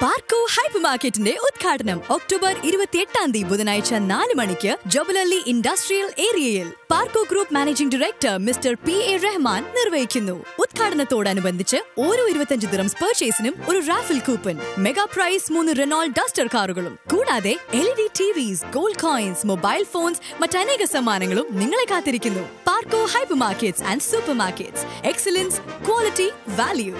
പാർക്കോ hyper മാർക്കറ്റിന്റെ ഉദ്ഘാടനം October ഇരുപത്തിയെട്ടാം തീയതി ബുധനാഴ്ച നാല് മണിക്ക് ജോബലല്ലി ഇൻഡസ്ട്രിയൽ ഏരിയയിൽ. Parco group managing director mister P A Rahman നിർവഹിക്കുന്നു. ഉദ്ഘാടനത്തോടനുബന്ധിച്ച് ഓരോ ഇരുപത്തിയഞ്ച് ദിറംസ് പർച്ചേസിനും ഒരു റാഫിൽ കൂപ്പൺ മെഗാ പ്രൈസ് മൂന്ന് റെനോൾഡ് ഡസ്റ്റർ കാറുകളും. കൂടാതെ L E D TVs gold coins mobile phones മറ്റനേക സമ്മാനങ്ങളും നിങ്ങളെ കാത്തിരിക്കുന്നു. Parco hypermarkets and supermarkets excellence quality value